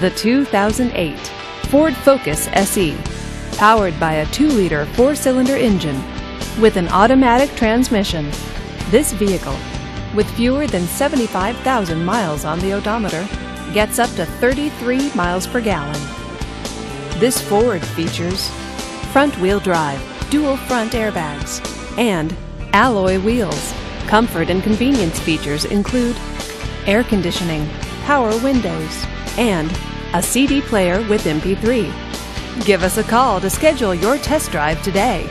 The 2008 Ford Focus SE, powered by a 2-liter 4-cylinder engine with an automatic transmission. This vehicle, with fewer than 75,000 miles on the odometer, gets up to 33 miles per gallon. This Ford features front-wheel drive, dual front airbags, and alloy wheels. Comfort and convenience features include air conditioning, power windows, and a CD player with MP3. Give us a call to schedule your test drive today.